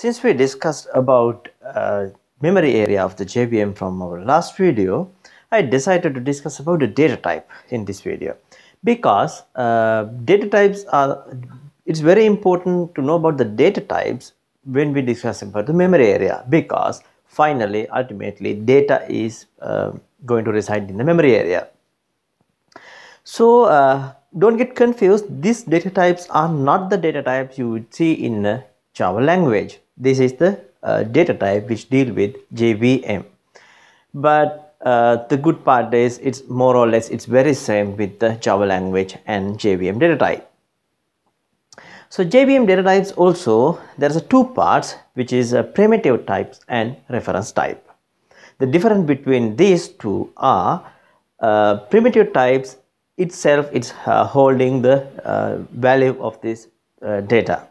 Since we discussed about uh, memory area of the JVM from our last video, I decided to discuss about the data type in this video. Because uh, data types are it's very important to know about the data types when we discuss about the memory area. Because finally ultimately data is uh, going to reside in the memory area. So uh, don't get confused. These data types are not the data types you would see in Java language this is the uh, data type which deal with JVM but uh, the good part is it's more or less it's very same with the Java language and JVM data type. So JVM data types also there's a two parts which is a primitive types and reference type. The difference between these two are uh, primitive types itself it's uh, holding the uh, value of this uh, data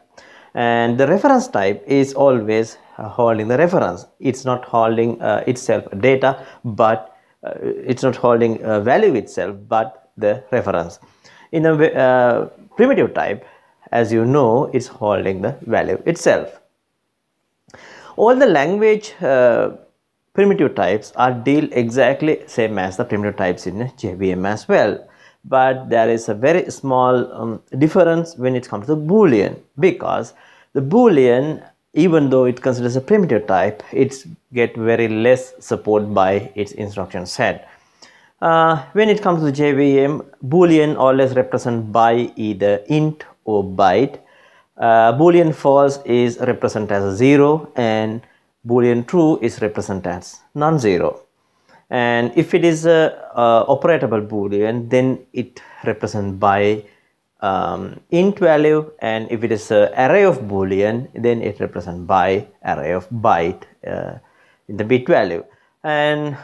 and the reference type is always uh, holding the reference. It's not holding uh, itself data but uh, it's not holding value itself but the reference. In a uh, primitive type as you know it's holding the value itself. All the language uh, primitive types are deal exactly same as the primitive types in JVM as well but there is a very small um, difference when it comes to boolean because the boolean even though it considers a primitive type it's get very less support by its instruction set. Uh, when it comes to JVM boolean always represent by either int or byte. Uh, boolean false is represented as a zero and boolean true is represented as non-zero and if it is a, a operatable boolean then it represents by um, int value and if it is an array of boolean then it represents by array of byte uh, in the bit value. And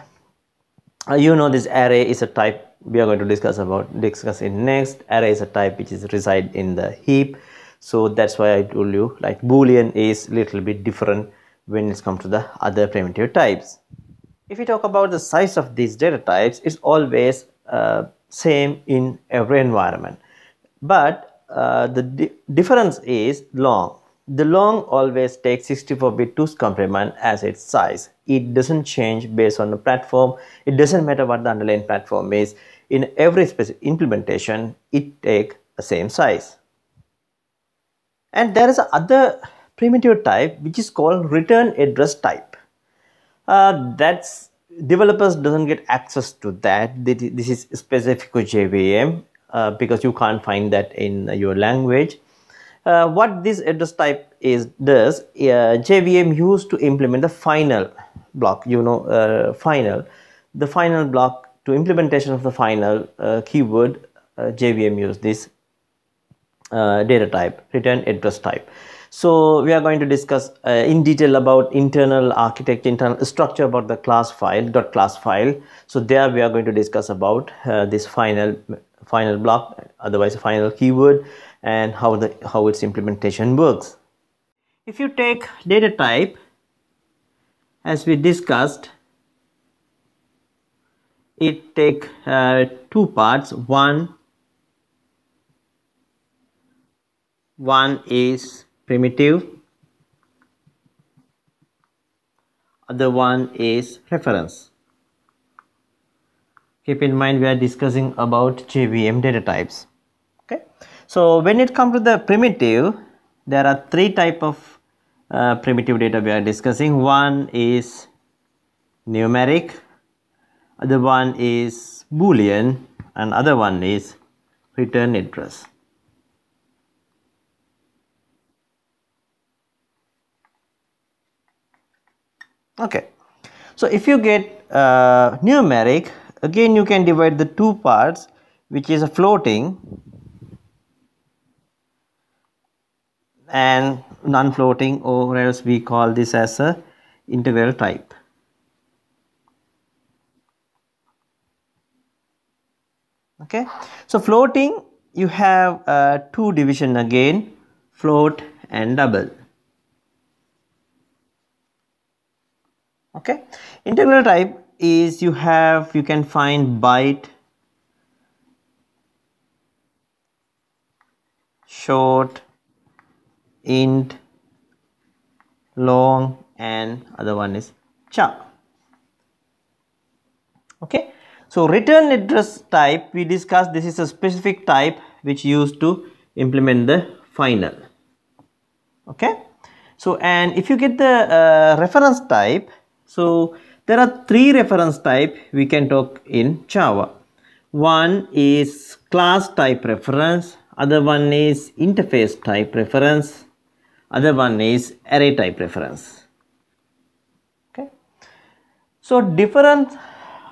uh, you know this array is a type we are going to discuss about discuss in next. Array is a type which is reside in the heap. So that's why i told you like boolean is little bit different when it comes to the other primitive types if we talk about the size of these data types, it's always uh, same in every environment. But uh, the di difference is long. The long always takes 64-bit 2's complement as its size. It doesn't change based on the platform. It doesn't matter what the underlying platform is. In every specific implementation, it take the same size. And there is another primitive type which is called return address type uh, that's developers doesn't get access to that. This is specific to jvm uh, because you can't find that in your language. Uh, what this address type is does uh, jvm used to implement the final block you know uh, final the final block to implementation of the final uh, keyword jvm use this data type return address type so we are going to discuss uh, in detail about internal architecture, internal structure about the class file, dot class file. So there we are going to discuss about uh, this final final block, otherwise final keyword and how the how its implementation works. If you take data type as we discussed, it take uh, two parts. One one is primitive. Other one is reference. Keep in mind we are discussing about JVM data types. Okay? So when it comes to the primitive there are three type of uh, primitive data we are discussing. One is numeric other one is boolean and other one is return address okay. So if you get uh, numeric again you can divide the two parts which is a floating and non-floating or else we call this as a integral type. Okay. So floating you have uh, two division again float and double okay? Integral type is you have you can find byte short int long and other one is char. Okay? So return address type we discussed this is a specific type which used to implement the final. Okay? So and if you get the uh, reference type so there are three reference type we can talk in java. One is class type reference other one is interface type reference other one is array type reference. Okay? So difference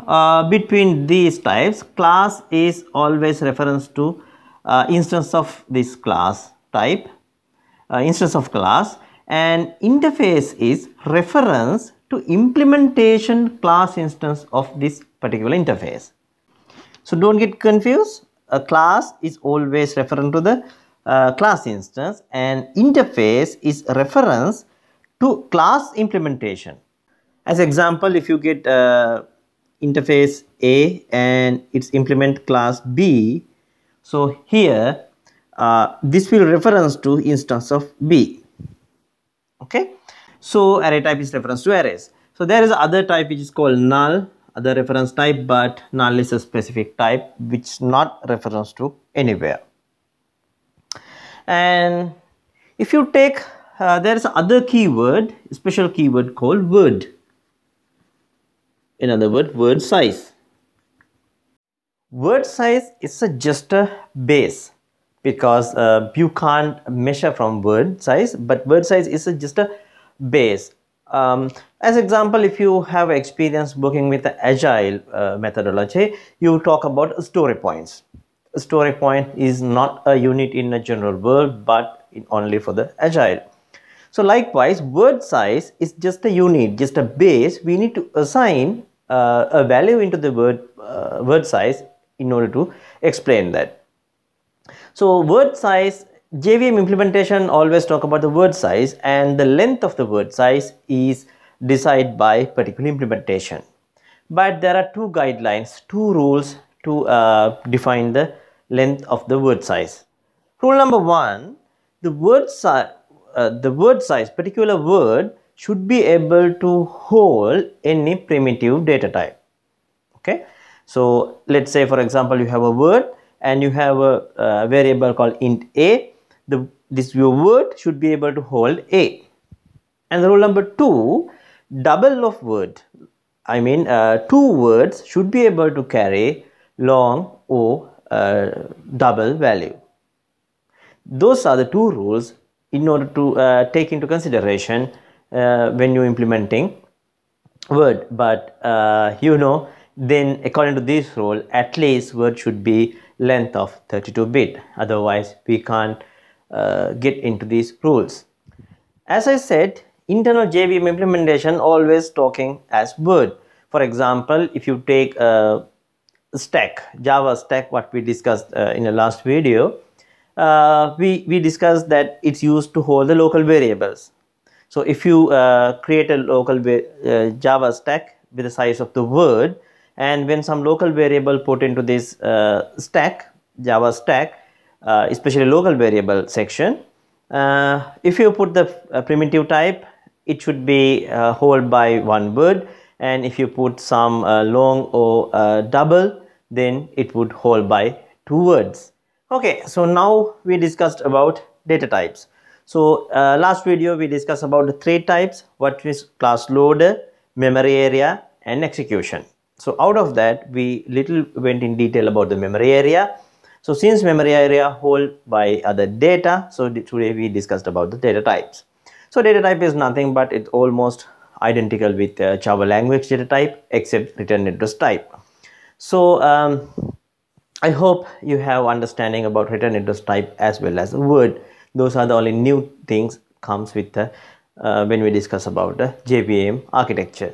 uh, between these types class is always reference to uh, instance of this class type uh, instance of class and interface is reference to implementation class instance of this particular interface. So don't get confused a class is always referring to the uh, class instance and interface is reference to class implementation. As example if you get uh, interface A and its implement class B. So here uh, this will reference to instance of B. Okay. So array type is reference to arrays. So there is other type which is called null other reference type but null is a specific type which not reference to anywhere. And if you take uh, there is other keyword special keyword called word in other words word size word size is a, just a base because uh, you can't measure from word size but word size is a, just a base. Um, as example if you have experience working with the agile uh, methodology you talk about story points. A story point is not a unit in a general world but only for the agile. So likewise word size is just a unit just a base. We need to assign uh, a value into the word uh, word size in order to explain that. So word size JVM implementation always talk about the word size and the length of the word size is decided by particular implementation. But there are two guidelines, two rules to uh, define the length of the word size. Rule number one, the word size, uh, the word size, particular word should be able to hold any primitive data type okay so let's say for example you have a word and you have a, a variable called int a the this your word should be able to hold a. And the rule number two double of word i mean uh, two words should be able to carry long or uh, double value. Those are the two rules in order to uh, take into consideration uh, when you're implementing word. But uh, you know then according to this rule at least word should be length of 32 bit. Otherwise we can't uh, get into these rules. As i said internal jvm implementation always talking as word. For example if you take a stack java stack what we discussed uh, in the last video uh, we we discussed that it's used to hold the local variables. So if you uh, create a local uh, Java stack with the size of the word and when some local variable put into this uh, stack, Java stack, uh, especially local variable section, uh, if you put the uh, primitive type, it should be hold by one word and if you put some long or double, then it would hold by two words. Okay, so now we discussed about data types. So uh, last video we discussed about the three types what is class loader, memory area and execution. So out of that we little went in detail about the memory area. So since memory area hold by other data so today we discussed about the data types. So data type is nothing but it's almost identical with uh, Java language data type except return address type. So um, I hope you have understanding about return address type as well as word those are the only new things comes with the uh, when we discuss about the JVM architecture.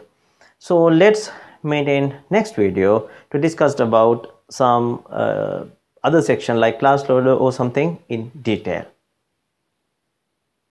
So let's maintain next video to discuss about some uh, other section like class loader or something in detail.